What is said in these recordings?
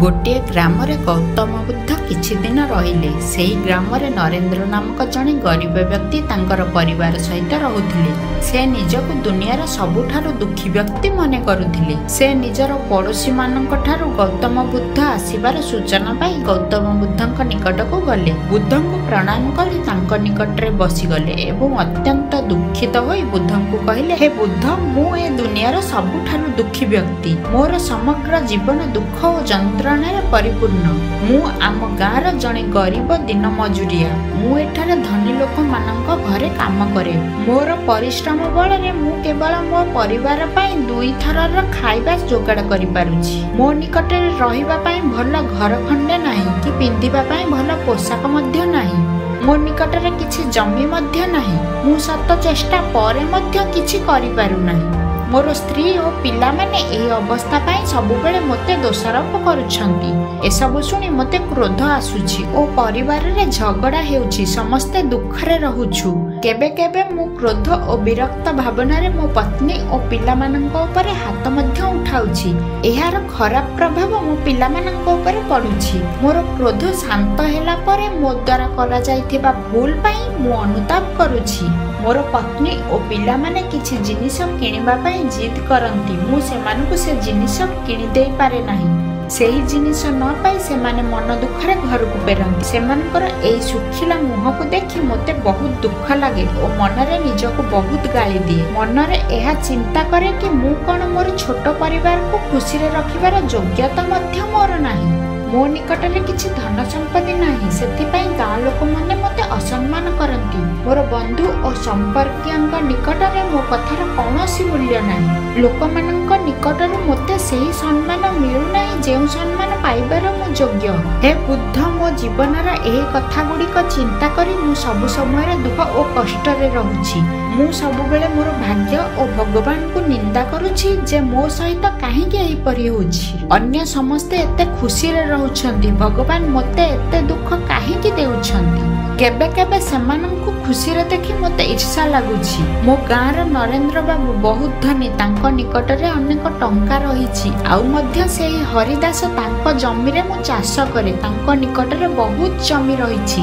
ଗୋଟିଏ ଗ୍ରାମରେ ଗୌତମ ବୁଦ୍ଧ କିଛି ଦିନ ରହିଲେ ସେହି ଗ୍ରାମରେ ନରେନ୍ଦ୍ର ନାମକ ଜଣେ ଗରିବ ବ୍ୟକ୍ତି ତାଙ୍କର ପରିବାର ସହିତ ରହୁଥିଲେ। ସେ ନିଜକୁ ଦୁନିଆର ସବୁଠାରୁ ଦୁଃଖୀ ବ୍ୟକ୍ତି ମନେ କରୁଥିଲେ। ସେ ନିଜର ପଡ଼ୋଶୀମାନଙ୍କ ଠାରୁ ଗୌତମ ବୁଦ୍ଧ ଆସିବାର ସୂଚନା ପାଇ ଗୌତମ ବୁଦ୍ଧଙ୍କ ନିକଟକୁ ଗଲେ। ବୁଦ୍ଧଙ୍କୁ ପ୍ରଣାମ କରି ତାଙ୍କ ନିକଟରେ ବସିଗଲେ ଏବଂ ଅତ୍ୟନ୍ତ ଦୁଃଖିତ ହୋଇ ବୁଦ୍ଧଙ୍କୁ କହିଲେ ହେ ବୁଦ୍ଧ ମୁଁ ଏ ଦୁନିଆର ସବୁଠାରୁ ଦୁଃଖୀ ବ୍ୟକ୍ତି। ମୋର ସମଗ୍ର ଜୀବନ ଦୁଃଖ ଓ ଯନ୍ତ୍ରଣାରେ ପରିପୂର୍ଣ୍ଣ। ମୁଁ ଆମ ଗାଁର ଜଣେ ଗରିବ ଦିନ ମଜୁରିଆ ମୁଁ ଏଠାରେ ଧନୀ ଲୋକମାନଙ୍କ ଘରେ କାମ କରେ। ମୋର ପରିଶ୍ରମ ବଳରେ ମୁଁ କେବଳ ମୋ ପରିବାର ପାଇଁ ଦୁଇଥରର ଖାଇବା ଯୋଗାଡ଼ କରିପାରୁଛି। ମୋ ନିକଟରେ ରହିବା ପାଇଁ ଭଲ ଘର ଖଣ୍ଡେ ନାହିଁ କି ପିନ୍ଧିବା ପାଇଁ ଭଲ ପୋଷାକ ମଧ୍ୟ ନାହିଁ। ମୋ ନିକଟରେ କିଛି ଜମି ମଧ୍ୟ ନାହିଁ। ମୁଁ ସତ ଚେଷ୍ଟା ପରେ ମଧ୍ୟ କିଛି କରିପାରୁନାହିଁ। ମୋର ସ୍ତ୍ରୀ ଓ ପିଲାମାନେ ଏହି ଅବସ୍ଥା ପାଇଁ ସବୁବେଳେ ମୋତେ ଦୋଷାରୋପ କରୁଛନ୍ତି। ଏସବୁ ଶୁଣି ମୋତେ କ୍ରୋଧ ଆସୁଛି ଓ ପରିବାରରେ ଝଗଡ଼ା ହେଉଛି ସମସ୍ତେ ଦୁଃଖରେ ରହୁଛୁ। କେବେ କେବେ ମୁଁ କ୍ରୋଧ ଓ ବିରକ୍ତ ଭାବନାରେ ମୋ ପତ୍ନୀ ଓ ପିଲାମାନଙ୍କ ଉପରେ ହାତ ମଧ୍ୟ ଉଠାଉଛି। ଏହାର ଖରାପ ପ୍ରଭାବ ମୋ ପିଲାମାନଙ୍କ ଉପରେ ପଡୁଛି। ମୋର କ୍ରୋଧ ଶାନ୍ତ ହେଲା ପରେ ମୋ ଦ୍ୱାରା କରାଯାଇଥିବା ଭୁଲ ପାଇଁ ମୁଁ ଅନୁତାପ କରୁଛି। ମୋର ପତ୍ନୀ ଓ ପିଲାମାନେ କିଛି ଜିନିଷ କିଣିବା ପାଇଁ ଜିଦ୍ କରନ୍ତି। ମୁଁ ସେମାନଙ୍କୁ ସେ ଜିନିଷ କିଣି ଦେଇପାରେ ନାହିଁ। ସେହି ଜିନିଷ ନ ପାଇ ସେମାନେ ମନ ଦୁଃଖରେ ଘରକୁ ଫେରନ୍ତି। ସେମାନଙ୍କର ଏହି ଶୁଖିଲା ମୁହଁକୁ ଦେଖି ମୋତେ ବହୁତ ଦୁଃଖ ଲାଗେ ଓ ମନରେ ନିଜକୁ ବହୁତ ଗାଳି ଦିଏ। ମନରେ ଏହା ଚିନ୍ତା କରେ କି ମୁଁ କ'ଣ ମୋର ଛୋଟ ପରିବାରକୁ ଖୁସିରେ ରଖିବାର ଯୋଗ୍ୟତା ମଧ୍ୟ ମୋର ନାହିଁ। ମୋ ନିକଟରେ କିଛି ଧନ ସମ୍ପତ୍ତି ନାହିଁ। ସେଥିପାଇଁ ଗାଁ ଲୋକମାନେ ମୋତେ ଅସମ୍ମାନ କରନ୍ତି। ମୋର ବନ୍ଧୁ ଓ ସମ୍ପର୍କୀୟଙ୍କ ନିକଟରେ ମୋ କଥାର କୌଣସି ମୂଲ୍ୟ ନାହିଁ। ଲୋକମାନଙ୍କ ନିକଟରୁ ମୋତେ ସେହି ସମ୍ମାନ ମିଳୁନାହିଁ। ଯେଉଁ ସମ୍ମାନ ପାଇବାର ମୁଁ ଯୋଗ୍ୟ ହେ ବୁଦ୍ଧ ମୋ ଜୀବନର ଏହି କଥା ଗୁଡ଼ିକ ଚିନ୍ତା କରି ମୁଁ ସବୁ ସମୟରେ ଦୁଃଖ ଓ କଷ୍ଟରେ ରହୁଛି। ମୁଁ ସବୁବେଳେ ମୋର ଭାଗ୍ୟ ଓ ଭଗବାନଙ୍କୁ ନିନ୍ଦା କରୁଛି ଯେ ମୋ ସହିତ କାହିଁକି ଏହିପରି ହେଉଛି। ଅନ୍ୟ ସମସ୍ତେ ଏତେ ଖୁସିରେ ରହୁଛନ୍ତି ଭଗବାନ ମୋତେ ଏତେ ଦୁଃଖ କାହିଁକି ଦେଉଛନ୍ତି? କେବେ କେବେ ସେମାନଙ୍କୁ ଖୁସିରେ ଦେଖି ମୋତେ ଇର୍ଷା ଲାଗୁଛି। ମୋ ଗାଁର ନରେନ୍ଦ୍ର ବାବୁ ବହୁତ ଧନୀ ତାଙ୍କ ନିକଟରେ ଅନେକ ଟଙ୍କା ରହିଛି। ଆଉ ମଧ୍ୟ ସେହି ହରିଦାସ ତାଙ୍କ ଜମିରେ ମୁଁ ଚାଷ କରେ। ତାଙ୍କ ନିକଟରେ ବହୁତ ଜମି ରହିଛି।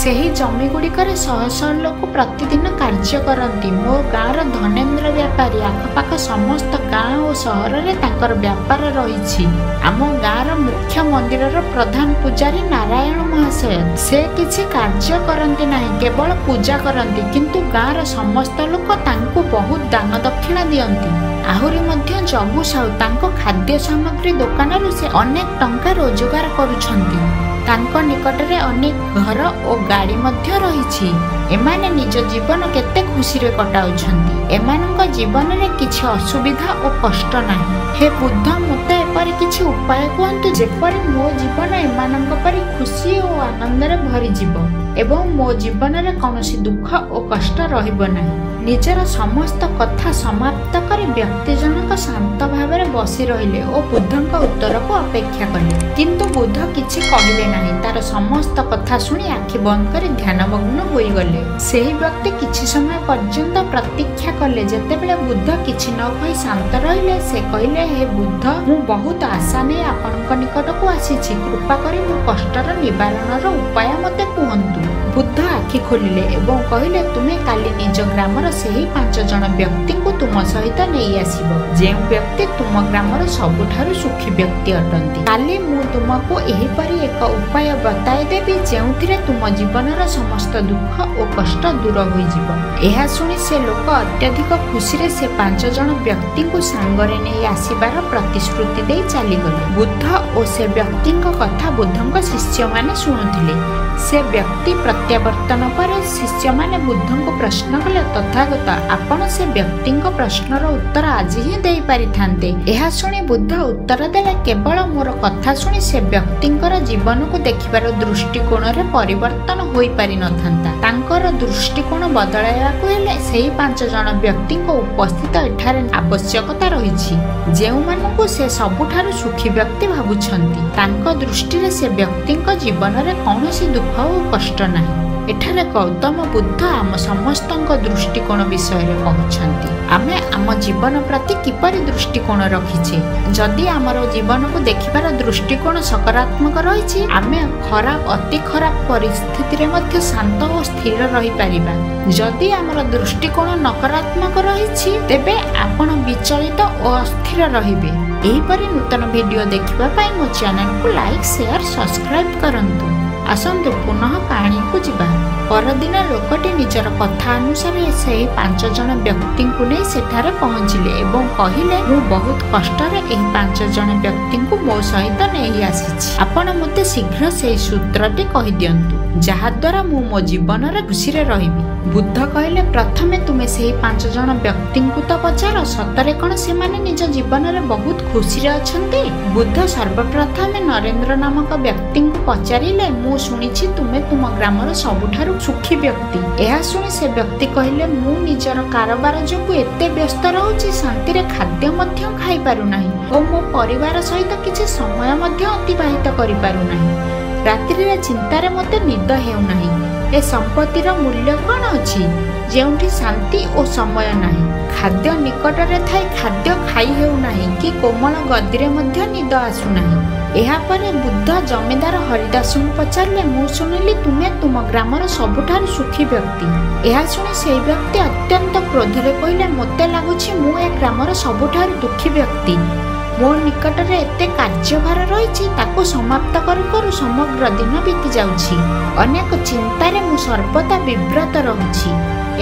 ସେହି ଜମି ଗୁଡ଼ିକରେ ଶହ ଶହ ଲୋକ ପ୍ରତିଦିନ କାର୍ଯ୍ୟ କରନ୍ତି। ମୋ ଗାଁର ଧନେନ୍ଦ୍ର ବ୍ୟାପାରୀ ଆଖପାଖ ସମସ୍ତ ଗାଁ ଓ ସହରରେ ତାଙ୍କର ବ୍ୟାପାର ରହିଛି। ଆମ ଗାଁର ମୁଖ୍ୟ ମନ୍ଦିରର ପ୍ରଧାନ ପୂଜାରୀ ନାରାୟଣ ମହାଶୟ ସେ କିଛି କାର୍ଯ୍ୟ କରନ୍ତି ନାହିଁ କେବଳ ପୂଜା କରନ୍ତି କିନ୍ତୁ ଗାଁର ସମସ୍ତ ଲୋକ ତାଙ୍କୁ ବହୁତ ଦାନ ଦକ୍ଷିଣା ଦିଅନ୍ତି। ଆହୁରି ମଧ୍ୟ ଜଗୁ ସାହୁ ତାଙ୍କ ଖାଦ୍ୟ ସାମଗ୍ରୀ ଦୋକାନରୁ ସେ ଅନେକ ଟଙ୍କା ରୋଜଗାର କରୁଛନ୍ତି। ତାଙ୍କ ନିକଟରେ ଅନେକ ଘର ଓ ଗାଡ଼ି ମଧ୍ୟ ରହିଛି। ଏମାନେ ନିଜ ଜୀବନ କେତେ ଖୁସିରେ କଟାଉଛନ୍ତି। ଏମାନଙ୍କ ଜୀବନରେ କିଛି ଅସୁବିଧା ଓ କଷ୍ଟ ନାହିଁ। ହେ ବୁଦ୍ଧ ମୋତେ ଏପରି କିଛି ଉପାୟ କୁହନ୍ତୁ ଯେପରି ମୋ ଜୀବନ ଏମାନଙ୍କ ପରି ଖୁସି ଓ ଆନନ୍ଦରେ ଭରିଯିବ। ଏବଂ ମୋ ଜୀବନରେ କୌଣସି ଦୁଃଖ ଓ କଷ୍ଟ ରହିବ ନାହିଁ। ନିଜର ସମସ୍ତ କଥା ସମାପ୍ତ କରି ବ୍ୟକ୍ତି ଜଣକ ଶାନ୍ତ ଭାବରେ ବସି ରହିଲେ ଓ ବୁଦ୍ଧଙ୍କ ଉତ୍ତରକୁ ଅପେକ୍ଷା କଲେ। କିନ୍ତୁ ବୁଦ୍ଧ କିଛି କହିଲେ ନାହିଁ। ତାର ସମସ୍ତ କଥା ଶୁଣି ଆଖି ବନ୍ଦ କରି ଧ୍ୟାନମଗ୍ନ ହୋଇଗଲେ। ସେହି ବ୍ୟକ୍ତି କିଛି ସମୟ ପର୍ଯ୍ୟନ୍ତ ପ୍ରତୀକ୍ଷା କଲେ ଯେତେବେଳେ ବୁଦ୍ଧ କିଛି ନ କହି ଶାନ୍ତ ରହିଲେ ସେ କହିଲେ ହେ ବୁଦ୍ଧ ମୁଁ ବହୁତ ଆଶା ନେଇ ଆପଣଙ୍କ ନିକଟକୁ ଆସିଛି। କୃପା କରି ମୋ କଷ୍ଟର ନିବାରଣର ଉପାୟ ମୋତେ କୁହନ୍ତୁ। you. ବୁଦ୍ଧ ଆଖି ଖୋଲିଲେ ଏବଂ କହିଲେ ତୁମେ କାଲି ନିଜ ଗ୍ରାମର ସେହି ପାଞ୍ଚ ଜଣ ବ୍ୟକ୍ତିଙ୍କୁ ତୁମ ସହିତ ନେଇ ଆସିବ। ଯେଉଁ ବ୍ୟକ୍ତି ତୁମ ଗ୍ରାମର ସବୁଠାରୁ ସୁଖୀ ବ୍ୟକ୍ତି ଅଟନ୍ତି। କାଲି ମୁଁ ତୁମକୁ ଏହିପରି ଏକ ଉପାୟ ବତାଇ ଦେବି ଯେଉଁଥିରେ ତୁମ ଜୀବନର ସମସ୍ତ ଦୁଃଖ ଓ କଷ୍ଟ ଦୂର ହୋଇଯିବ ଏହା ଶୁଣି ସେ ଲୋକ ଅତ୍ୟଧିକ ଖୁସିରେ ସେ ପାଞ୍ଚ ଜଣ ବ୍ୟକ୍ତିଙ୍କୁ ସାଙ୍ଗରେ ନେଇ ଆସିବାର ପ୍ରତିଶ୍ରୁତି ଦେଇ ଚାଲିଗଲେ। ବୁଦ୍ଧ ଓ ସେ ବ୍ୟକ୍ତିଙ୍କ କଥା ବୁଦ୍ଧଙ୍କ ଶିଷ୍ୟମାନେ ଶୁଣୁଥିଲେ। ସେ ବ୍ୟକ୍ତି ପ୍ରତ୍ୟାବର୍ତ୍ତନ ପରେ ଶିଷ୍ୟମାନେ ବୁଦ୍ଧଙ୍କୁ ପ୍ରଶ୍ନ କଲେ ତଥାଗତ ଆପଣ ସେ ବ୍ୟକ୍ତିଙ୍କ ପ୍ରଶ୍ନର ଉତ୍ତର ଆଜି ହିଁ ଦେଇପାରିଥାନ୍ତେ ଏହା ଶୁଣି ବୁଦ୍ଧ ଉତ୍ତର ଦେଲେ କେବଳ ମୋର କଥା ଶୁଣି ସେ ବ୍ୟକ୍ତିଙ୍କର ଜୀବନକୁ ଦେଖିବାର ଦୃଷ୍ଟିକୋଣରେ ପରିବର୍ତ୍ତନ ହୋଇପାରିନଥାନ୍ତା। ତାଙ୍କର ଦୃଷ୍ଟିକୋଣ ବଦଳାଇବାକୁ ହେଲେ ସେହି ପାଞ୍ଚ ଜଣ ବ୍ୟକ୍ତିଙ୍କ ଉପସ୍ଥିତ ଏଠାରେ ଆବଶ୍ୟକତା ରହିଛି। ଯେଉଁମାନଙ୍କୁ ସେ ସବୁଠାରୁ ସୁଖୀ ବ୍ୟକ୍ତି ଭାବୁଛନ୍ତି। ତାଙ୍କ ଦୃଷ୍ଟିରେ ସେ ବ୍ୟକ୍ତିଙ୍କ ଜୀବନରେ କୌଣସି ଦୁଃଖ ଓ କଷ୍ଟ ନାହିଁ। ଏଠାରେ ଗୌତମ ବୁଦ୍ଧ ଆମ ସମସ୍ତଙ୍କ ଦୃଷ୍ଟିକୋଣ ବିଷୟରେ କହୁଛନ୍ତି। ଆମେ ଆମ ଜୀବନ ପ୍ରତି କିପରି ଦୃଷ୍ଟିକୋଣ ରଖିଛେ? ଯଦି ଆମର ଜୀବନକୁ ଦେଖିବାର ଦୃଷ୍ଟିକୋଣ ସକାରାତ୍ମକ ରହିଛି ଆମେ ଖରାପ ଅତି ଖରାପ ପରିସ୍ଥିତିରେ ମଧ୍ୟ ଶାନ୍ତ ଓ ସ୍ଥିର ରହିପାରିବା। ଯଦି ଆମର ଦୃଷ୍ଟିକୋଣ ନକାରାତ୍ମକ ରହିଛି ତେବେ ଆପଣ ବିଚଳିତ ଓ ଅସ୍ଥିର ରହିବେ। ଏହିପରି ନୂତନ ଭିଡିଓ ଦେଖିବା ପାଇଁ ମୋ ଚ୍ୟାନେଲକୁ ଲାଇକ୍ ସେୟାର ସବସ୍କ୍ରାଇବ୍ କରନ୍ତୁ। ଆସନ୍ତୁ ପୁନଃ କାହାଣୀକୁ ଯିବା। ପରଦିନ ଲୋକଟି ନିଜର କଥା ଅନୁସାରେ ସେହି ପାଞ୍ଚ ଜଣ ବ୍ୟକ୍ତିଙ୍କୁ ନେଇ ସେଠାରେ ପହଞ୍ଚିଲେ ଏବଂ କହିଲେ ମୁଁ ବହୁତ କଷ୍ଟରେ ଏହି ପାଞ୍ଚ ଜଣ ବ୍ୟକ୍ତିଙ୍କୁ ମୋ ସହିତ ନେଇ ଆସିଛି। ଆପଣ ମୋତେ ଶୀଘ୍ର ସେହି ସୂତ୍ରଟି କହିଦିଅନ୍ତୁ ଯାହାଦ୍ୱାରା ମୁଁ ମୋ ଜୀବନରେ ଖୁସିରେ ରହିବି। ବୁଦ୍ଧ କହିଲେ ପ୍ରଥମେ ତୁମେ ସେହି ପାଞ୍ଚ ଜଣ ବ୍ୟକ୍ତିଙ୍କୁ ତ ପଚାର ସତରେ କଣ ସେମାନେ ନିଜ ଜୀବନରେ ବହୁତ ଖୁସିରେ ଅଛନ୍ତି? ବୁଦ୍ଧ ସର୍ବପ୍ରଥମେ ନରେନ୍ଦ୍ର ନାମକ ବ୍ୟକ୍ତିଙ୍କୁ ପଚାରିଲେ ମୁଁ ଶୁଣିଛି ତୁମେ ତୁମ ଗ୍ରାମର ସବୁଠାରୁ ସୁଖୀ ବ୍ୟକ୍ତି ଏହା ଶୁଣି ସେ ବ୍ୟକ୍ତି କହିଲେ ମୁଁ ନିଜର କାରବାର ଯୋଗୁଁ ଏତେ ବ୍ୟସ୍ତ ରହୁଛି ଶାନ୍ତିରେ ଖାଦ୍ୟ ମଧ୍ୟ ଖାଇପାରୁନାହିଁ ଓ ମୋ ପରିବାର ସହିତ କିଛି ସମୟ ମଧ୍ୟ ଅତିବାହିତ କରିପାରୁନାହିଁ। ରାତ୍ରିରେ ଚିନ୍ତାରେ ମୋତେ ନିଦ ହେଉନାହିଁ। ଏ ସମ୍ପତ୍ତିର ମୂଲ୍ୟ କ'ଣ ଅଛି? ଯେଉଁଠି ଶାନ୍ତି ଓ ସମୟ ନାହିଁ। ଖାଦ୍ୟ ନିକଟରେ ଥାଇ ଖାଦ୍ୟ ଖାଇ ହେଉନାହିଁ କି କୋମଳ ଗଦିରେ ମଧ୍ୟ ନିଦ ଆସୁନାହିଁ ଏହାପରେ ବୁଦ୍ଧ ଜମିଦାର ହରିଦାସଙ୍କୁ ପଚାରିଲେ ମୁଁ ଶୁଣିଲି ତୁମେ ତୁମ ଗ୍ରାମର ସବୁଠାରୁ ସୁଖୀ ବ୍ୟକ୍ତି ଏହା ଶୁଣି ସେହି ବ୍ୟକ୍ତି ଅତ୍ୟନ୍ତ କ୍ରୋଧରେ କହିଲେ ମୋତେ ଲାଗୁଛି ମୁଁ ଏ ଗ୍ରାମର ସବୁଠାରୁ ଦୁଃଖୀ ବ୍ୟକ୍ତି। ମୋ ନିକଟରେ ଏତେ କାର୍ଯ୍ୟଭାର ରହିଛି ତାକୁ ସମାପ୍ତ କରୁ କରୁ ସମଗ୍ର ଦିନ ବିତି ଯାଉଛି ଅନେକ ଚିନ୍ତାରେ ମୁଁ ସର୍ବଦା ବିବ୍ରତ ରହୁଛି।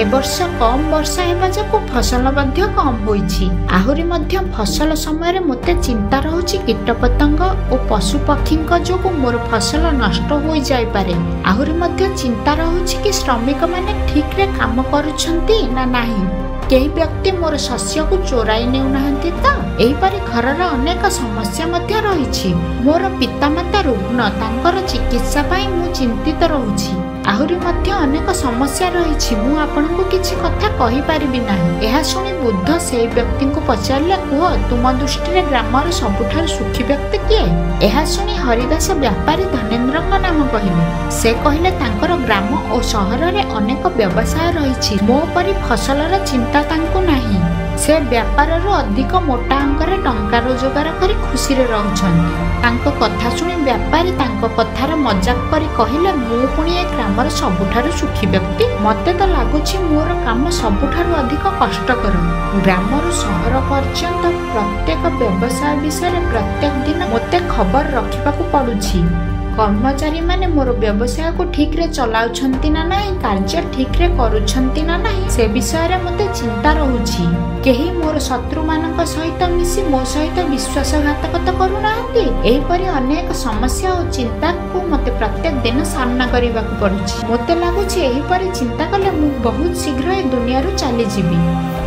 ଏ ବର୍ଷ କମ୍ ବର୍ଷା ହେବା ଯୋଗୁଁ ଫସଲ ମଧ୍ୟ କମ୍ ହୋଇଛି। ଆହୁରି ମଧ୍ୟ ଫସଲ ସମୟରେ ମୋତେ ଚିନ୍ତା ରହୁଛି କୀଟପତଙ୍ଗ ଓ ପଶୁ ପକ୍ଷୀଙ୍କ ଯୋଗୁଁ ମୋର ଫସଲ ନଷ୍ଟ ହୋଇଯାଇପାରେ। ଆହୁରି ମଧ୍ୟ ଚିନ୍ତା ରହୁଛି କି ଶ୍ରମିକମାନେ ଠିକ୍ରେ କାମ କରୁଛନ୍ତି ନା ନାହିଁ। କେହି ବ୍ୟକ୍ତି ମୋର ଶସ୍ୟକୁ ଚୋରାଇ ନେଉନାହାନ୍ତି ତ? ଏହିପରି ଘରର ଅନେକ ସମସ୍ୟା ମଧ୍ୟ ରହିଛି। ମୋର ପିତାମାତା ରୁଗ୍ଣ ତାଙ୍କର ଚିକିତ୍ସା ପାଇଁ ମୁଁ ଚିନ୍ତିତ ରହୁଛି। ଆହୁରି ମଧ୍ୟ ଅନେକ ସମସ୍ୟା ରହିଛି। ମୁଁ ଆପଣଙ୍କୁ କିଛି କଥା କହିପାରିବି ନାହିଁ। ଏହା ଶୁଣି ବୁଦ୍ଧ ସେହି ବ୍ୟକ୍ତିଙ୍କୁ ପଚାରିଲେ କୁହ ତୁମ ଦୃଷ୍ଟିରେ ଗ୍ରାମର ସବୁଠାରୁ ସୁଖୀ ବ୍ୟକ୍ତି କିଏ? ଏହା ଶୁଣି ହରିଦାସ ବ୍ୟାପାରୀ ଧନେନ୍ଦ୍ରଙ୍କ ନାମ କହିଲେ। ସେ କହିଲେ ତାଙ୍କର ଗ୍ରାମ ଓ ସହରରେ ଅନେକ ବ୍ୟବସାୟ ରହିଛି। ମୋ ପରି ଫସଲର ଚିନ୍ତା ତାଙ୍କୁ ନାହିଁ। ସେ ବ୍ୟାପାରରୁ ଅଧିକ ମୋଟା ଅଙ୍କରେ ଟଙ୍କା ରୋଜଗାର କରି ଖୁସିରେ ରହୁଛନ୍ତି। ତାଙ୍କ କଥା ଶୁଣି ବ୍ୟାପାରୀ ତାଙ୍କ କଥାର ମଜାକ କରି କହିଲେ ମୁଁ ପୁଣି ଏ ଗ୍ରାମର ସବୁଠାରୁ ସୁଖୀ ବ୍ୟକ୍ତି। ମତେ ତ ଲାଗୁଛି ମୋର କାମ ସବୁଠାରୁ ଅଧିକ କଷ୍ଟକର। ଗ୍ରାମରୁ ସହର ପର୍ଯ୍ୟନ୍ତ ପ୍ରତ୍ୟେକ ବ୍ୟବସାୟ ବିଷୟରେ ପ୍ରତ୍ୟେକ ଦିନ ମୋତେ ଖବର ରଖିବାକୁ ପଡୁଛି। କର୍ମଚାରୀମାନେ ମୋର ବ୍ୟବସାୟକୁ ଠିକ୍ରେ ଚଲାଉଛନ୍ତି ନା ନାହିଁ କାର୍ଯ୍ୟ ଠିକ୍ରେ କରୁଛନ୍ତି ନା ନାହିଁ ସେ ବିଷୟରେ ମୋତେ ଚିନ୍ତା ରହୁଛି। କେହି ମୋର ଶତ୍ରୁମାନଙ୍କ ସହିତ ମିଶି ମୋ ସହିତ ବିଶ୍ୱାସଘାତକତା କରୁନାହାନ୍ତି। ଏହିପରି ଅନେକ ସମସ୍ୟା ଓ ଚିନ୍ତାକୁ ମୋତେ ପ୍ରତ୍ୟେକ ଦିନ ସାମ୍ନା କରିବାକୁ ପଡୁଛି। ମୋତେ ଲାଗୁଛି ଏହିପରି ଚିନ୍ତା କଲେ ମୁଁ ବହୁତ ଶୀଘ୍ର ଏ ଦୁନିଆରୁ ଚାଲିଯିବି।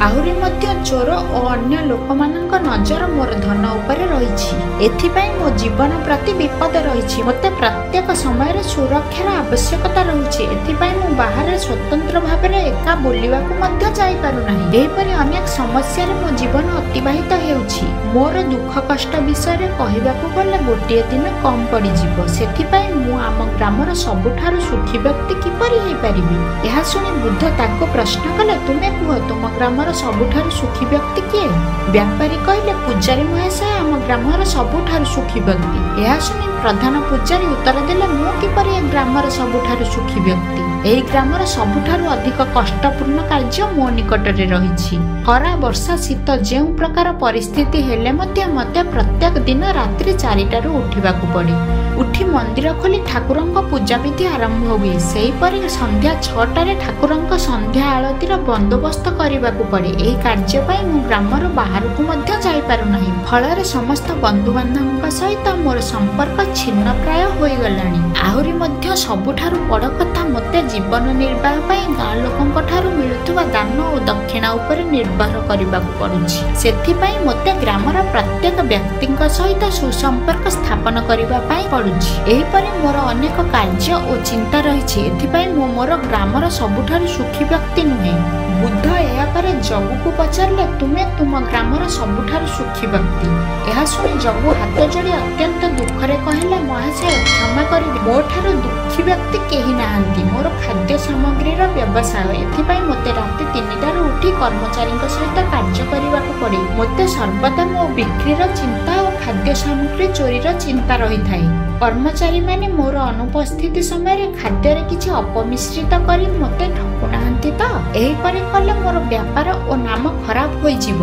ଆହୁରି ମଧ୍ୟ ଚୋର ଓ ଅନ୍ୟ ଲୋକମାନଙ୍କ ନଜର ମୋର ଧନ ଉପରେ ରହିଛି। ଏଥିପାଇଁ ମୋ ଜୀବନ ପ୍ରତି ବିପଦ ରହିଛି। ମୋତେ ପ୍ରତ୍ୟେକ ସମୟରେ ସୁରକ୍ଷାର ଆବଶ୍ୟକତା ରହୁଛି। ଏଥିପାଇଁ ମୁଁ ବାହାରେ ସ୍ୱତନ୍ତ୍ର ଭାବରେ ଏକା ବୁଲିବାକୁ ମଧ୍ୟ ଯାଇପାରୁନାହିଁ। ଏହିପରି ଅନେକ ସମସ୍ୟାରେ ମୋ ଜୀବନ ଅତିବାହିତ ହେଉଛି। ମୋର ଦୁଃଖ କଷ୍ଟ ବିଷୟରେ କହିବାକୁ ଗଲେ ଗୋଟିଏ ଦିନ କମ୍ ପଡ଼ିଯିବ। ସେଥିପାଇଁ ମୁଁ ଆମ ଗ୍ରାମର ସବୁଠାରୁ ସୁଖୀ ବ୍ୟକ୍ତି କିପରି ହେଇପାରିବି? ଏହା ଶୁଣି ବୁଦ୍ଧ ତାଙ୍କୁ ପ୍ରଶ୍ନ କଲେ ତୁମେ କୁହ ତୁମ ଗ୍ରାମର ସବୁଠାରୁ ସୁଖୀ ବ୍ୟକ୍ତି କିଏ? ବ୍ୟାପାରୀ କହିଲେ ପୂଜାରୀ ମହାଶୟ ଆମ ଗ୍ରାମର ସବୁଠାରୁ ସୁଖୀ ବ୍ୟକ୍ତି। ଏହା ଶୁଣି ପ୍ରଧାନ ପୂଜାରୀ ଉତ୍ତର ଦେଲେ ମୁଁ କିପରି ଏ ଗ୍ରାମର ସବୁଠାରୁ ସୁଖୀ ବ୍ୟକ୍ତି? ଏହି ଗ୍ରାମର ସବୁଠାରୁ ଅଧିକ କଷ୍ଟପୂର୍ଣ୍ଣ କାର୍ଯ୍ୟ ମୋ ନିକଟରେ ରହିଛି। ଖରା ବର୍ଷା ଶୀତ ଯେଉଁ ପ୍ରକାର ପରିସ୍ଥିତି ହେଲେ ମଧ୍ୟ ମୋତେ ପ୍ରତ୍ୟେକ ଦିନ ରାତ୍ରି ଚାରିଟାରୁ ଉଠିବାକୁ ପଡ଼େ। ଉଠି ମନ୍ଦିର ଖୋଲି ଠାକୁରଙ୍କ ପୂଜାବିଧି ଆରମ୍ଭ ହୁଏ। ସେହିପରି ସନ୍ଧ୍ୟା ଛଅଟାରେ ଠାକୁରଙ୍କ ସନ୍ଧ୍ୟା ଆଳତୀର ବନ୍ଦୋବସ୍ତ କରିବାକୁ ପଡ଼େ। ଏହି କାର୍ଯ୍ୟ ପାଇଁ ମୁଁ ଗ୍ରାମର ବାହାରକୁ ମଧ୍ୟ ଯାଇପାରୁନାହିଁ। ଫଳରେ ସମସ୍ତ ବନ୍ଧୁବାନ୍ଧବଙ୍କ ସହିତ ମୋର ସମ୍ପର୍କ ଛିନ୍ନ ପ୍ରାୟ ହୋଇଗଲାଣି। ଆହୁରି ମଧ୍ୟ ସବୁଠାରୁ ବଡ଼ କଥା ମୋତେ ଜୀବନ ନିର୍ବାହ ପାଇଁ ଗାଁ ଲୋକଙ୍କ ଠାରୁ ମିଳୁଥିବା ଦାନ ଓ ଦକ୍ଷିଣା ଉପରେ ନିର୍ଭର କରିବାକୁ ପଡୁଛି। ସେଥିପାଇଁ ମୋତେ ଗ୍ରାମର ପ୍ରତ୍ୟେକ ବ୍ୟକ୍ତିଙ୍କ ସହିତ ସୁସମ୍ପର୍କ ସ୍ଥାପନ କରିବା ପାଇଁ ପଡୁଛି। ଏହିପରି ମୋର ଅନେକ କାର୍ଯ୍ୟ ଓ ଚିନ୍ତା ରହିଛି। ଏଥିପାଇଁ ମୁଁ ମୋର ଗ୍ରାମର ସବୁଠାରୁ ସୁଖୀ ବ୍ୟକ୍ତି ନୁହେଁ। ବୁଦ୍ଧ ଏହା ପରେ ଜଗୁକୁ ପଚାରିଲେ ତୁମେ ତୁମ ଗ୍ରାମର ସବୁଠାରୁ ସୁଖୀ ବ୍ୟକ୍ତି ଏହା ଶୁଣି ଜଗୁ ହାତ ଯୋଡ଼ି ଅତ୍ୟନ୍ତ ଦୁଃଖରେ କହିଲେ ମହାଶୟ କ୍ଷମା କରିବେ। ମୋ ଦୁଃଖୀ ବ୍ୟକ୍ତି କେହି ନାହାନ୍ତି। ମୋର ଖାଦ୍ୟ ସାମଗ୍ରୀର ବ୍ୟବସାୟ। ଏଥିପାଇଁ ମୋତେ ରାତି ତିନିଟାରୁ ଉଠି କର୍ମଚାରୀଙ୍କ ସହିତ କାର୍ଯ୍ୟ କରିବାକୁ ପଡ଼େ। ମୋତେ ସର୍ବଦା ମୋ ବିକ୍ରିର ଚିନ୍ତା ଓ ଖାଦ୍ୟ ସାମଗ୍ରୀ ଚୋରିର ଚିନ୍ତା ରହିଥାଏ। କର୍ମଚାରୀମାନେ ମୋର ଅନୁପସ୍ଥିତି ସମୟରେ ଖାଦ୍ୟରେ କିଛି ଅପମିଶ୍ରିତ କରି ମୋତେ ଠକୁନାହାନ୍ତି ତ? ଏହିପରି କଲେ ମୋର ବ୍ୟାପାର ଓ ନାମ ଖରାପ ହୋଇଯିବ।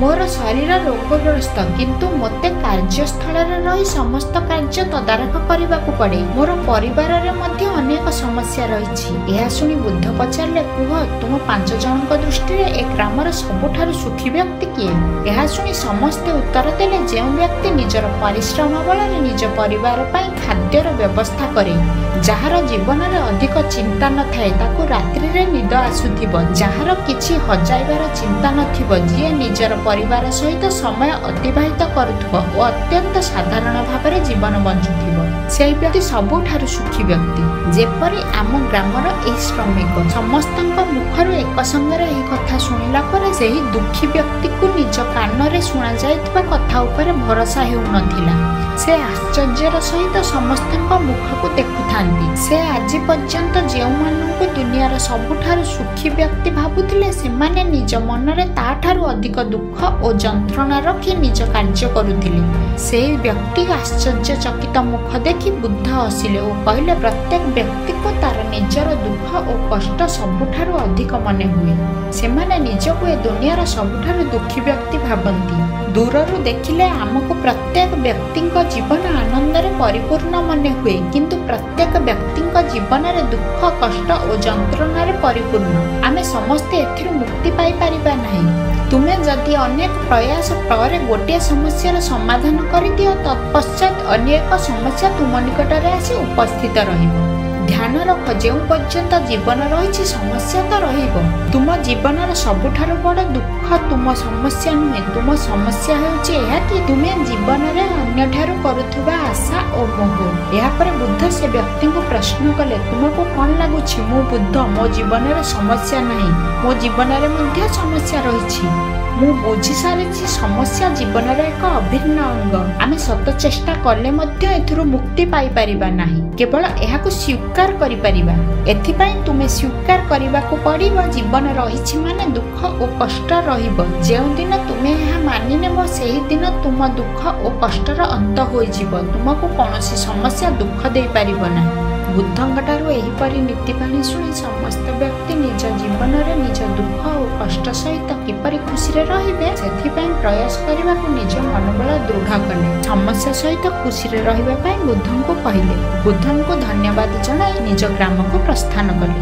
ମୋର ଶରୀର ରୋଗଗ୍ରସ୍ତ କିନ୍ତୁ ମୋତେ କାର୍ଯ୍ୟସ୍ଥଳରେ ରହି ସମସ୍ତ କାର୍ଯ୍ୟ ତଦାରଖ କରିବାକୁ ପଡ଼େ। ମୋର ପରିବାରରେ ମଧ୍ୟ ଅନେକ ସମସ୍ୟା ରହିଛି। ଏହା ଶୁଣି ବୁଦ୍ଧ ପଚାରିଲେ କୁହ ତୁମ ପାଞ୍ଚ ଜଣଙ୍କ ଦୃଷ୍ଟିରେ ଏ ଗ୍ରାମର ସବୁଠାରୁ ସୁଖୀ ବ୍ୟକ୍ତି କିଏ? ଏହା ଶୁଣି ସମସ୍ତେ ଉତ୍ତର ଦେଲେ ଯେଉଁ ବ୍ୟକ୍ତି ନିଜର ପରିଶ୍ରମ ବଳରେ ନିଜ ପରିବାର ପାଇଁ ଖାଦ୍ୟର ବ୍ୟବସ୍ଥା କରେ ଯାହାର ଜୀବନରେ ଅଧିକ ଚିନ୍ତା ନଥାଏ ତାକୁ ରାତ୍ରିରେ ନିଦ ଆସୁଥିବ ଯାହାର କିଛି ହଜାଇବାର ଚିନ୍ତା ନଥିବ ଯିଏ ନିଜର ପରିବାର ସହିତ ସମୟ ଅତିବାହିତ କରୁଥିବ ଓ ଅତ୍ୟନ୍ତ ସାଧାରଣ ଭାବରେ ଜୀବନ ବଞ୍ଚୁଥିବ। ସେହି ବ୍ୟକ୍ତି ସବୁଠାରୁ ସୁଖୀ ବ୍ୟକ୍ତି। ଯେପରି ଆମ ଗ୍ରାମର ଏହି ଶ୍ରମିକ ସମସ୍ତଙ୍କ ମୁଖରୁ ଏକ ସଙ୍ଗରେ ଏହି କଥା ଶୁଣିଲା ପରେ ସେହି ଦୁଃଖୀ ବ୍ୟକ୍ତିକୁ ନିଜ କାନରେ ଶୁଣାଯାଇଥିବା କଥା ଉପରେ ଭରସା ହେଉନଥିଲା। ସେ ଆଶ୍ଚର୍ଯ୍ୟର ସହିତ ସମସ୍ତଙ୍କ ମୁଖକୁ ଦେଖୁଥାନ୍ତି। ସେ ଆଜି ପର୍ଯ୍ୟନ୍ତ ଯେଉଁମାନଙ୍କୁ ଦୁନିଆର ସବୁଠାରୁ ସୁଖୀ ବ୍ୟକ୍ତି ଭାବୁଥିଲେ ସେମାନେ ନିଜ ମନରେ ତାଠାରୁ ଅଧିକ ଦୁଃଖ ଓ ଯନ୍ତ୍ରଣା ରଖି ନିଜ କାର୍ଯ୍ୟ କରୁଥିଲେ। ସେହି ବ୍ୟକ୍ତି ଆଶ୍ଚର୍ଯ୍ୟଚକିତ ମୁଖ ଦେଖି ବୁଦ୍ଧ ହସିଲେ ଓ କହିଲେ ପ୍ରତ୍ୟେକ ବ୍ୟକ୍ତିକୁ ତାର ନିଜର ଦୁଃଖ ଓ କଷ୍ଟ ସବୁଠାରୁ ଅଧିକ ମନେ ହୁଏ। ସେମାନେ ନିଜକୁ ଏ ଦୁନିଆର ସବୁଠାରୁ ଦୁଃଖୀ ବ୍ୟକ୍ତି ଭାବନ୍ତି। ଦୂରରୁ ଦେଖିଲେ ଆମକୁ ପ୍ରତ୍ୟେକ ବ୍ୟକ୍ତିଙ୍କ ଜୀବନ ଆନନ୍ଦରେ ପରିପୂର୍ଣ୍ଣ ମନେ ହୁଏ। କିନ୍ତୁ ପ୍ରତ୍ୟେକ ବ୍ୟକ୍ତିଙ୍କ ଜୀବନରେ ଦୁଃଖ କଷ୍ଟ ଓ ଯନ୍ତ୍ରଣାରେ ପରିପୂର୍ଣ୍ଣ। ଆମେ ସମସ୍ତେ ଏଥିରୁ ମୁକ୍ତି ପାଇପାରିବା ନାହିଁ। ତୁମେ ଯଦି ଅନେକ ପ୍ରୟାସ ପରେ ଗୋଟିଏ ସମସ୍ୟାର ସମାଧାନ କରିଦିଅ ତତ୍ପଶ୍ଚାତ ଅନ୍ୟ ଏକ ସମସ୍ୟା ତୁମ ନିକଟରେ ଆସି ଉପସ୍ଥିତ ରହିବ। ଧ୍ୟାନ ରଖ ଯେଉଁ ପର୍ଯ୍ୟନ୍ତ ଜୀବନ ରହିଛି ସମସ୍ୟା ତ ରହିବ। ତୁମ ଜୀବନର ସବୁଠାରୁ ବଡ଼ ଦୁଃଖ ତୁମ ସମସ୍ୟା ନୁହେଁ ତୁମ ସମସ୍ୟା ହେଉଛି ଏହା କି ତୁମେ ଜୀବନରେ ଅନ୍ୟଠାରୁ କରୁଥିବା ଆଶା ଓ ମୋହ। ଏହାପରେ ବୁଦ୍ଧ ସେ ବ୍ୟକ୍ତିଙ୍କୁ ପ୍ରଶ୍ନ କଲେ ତୁମକୁ କ'ଣ ଲାଗୁଛି? ମୁଁ ବୁଦ୍ଧ ମୋ ଜୀବନରେ ସମସ୍ୟା ନାହିଁ। ମୋ ଜୀବନରେ ମଧ୍ୟ ସମସ୍ୟା ରହିଛି। ମୁଁ ବୁଝି ସାରିଛି ସମସ୍ୟା ଜୀବନର ଏକ ଅଭିନ୍ନ ଅଙ୍ଗ। ଆମେ ସତ ଚେଷ୍ଟା କଲେ ମଧ୍ୟ ଏଥିରୁ ମୁକ୍ତି ପାଇପାରିବା ନାହିଁ। କେବଳ ଏହାକୁ ସ୍ୱୀକାର କରିପାରିବା। ଏଥିପାଇଁ ତୁମେ ସ୍ୱୀକାର କରିବାକୁ ପଡ଼ିବ ଜୀବନ ରହିଛି ମାନେ ଦୁଃଖ ଓ କଷ୍ଟ ରହିବ। ଯେଉଁଦିନ ତୁମେ ଏହା ମାନିନେବ ସେହିଦିନ ତୁମ ଦୁଃଖ ଓ କଷ୍ଟର ଅନ୍ତ ହୋଇଯିବ। ତୁମକୁ କୌଣସି ସମସ୍ୟା ଦୁଃଖ ଦେଇପାରିବ ନାହିଁ। ବୁଦ୍ଧଙ୍କଠାରୁ ଏହିପରି ନୀତିବାଣୀ ଶୁଣି ସମସ୍ତ ବ୍ୟକ୍ତି ନିଜ ଜୀବନରେ ନିଜ ଦୁଃଖ ଓ କଷ୍ଟ ସହିତ କିପରି ଖୁସିରେ ରହିବେ ସେଥିପାଇଁ ପ୍ରୟାସ କରିବାକୁ ନିଜ ମନୋବଳ ଦୃଢ଼ କଲେ। ସମସ୍ୟା ସହିତ ଖୁସିରେ ରହିବା ପାଇଁ ବୁଦ୍ଧଙ୍କୁ କହିଲେ। ବୁଦ୍ଧଙ୍କୁ ଧନ୍ୟବାଦ ଜଣାଇ ନିଜ ଗ୍ରାମକୁ ପ୍ରସ୍ଥାନ କଲେ।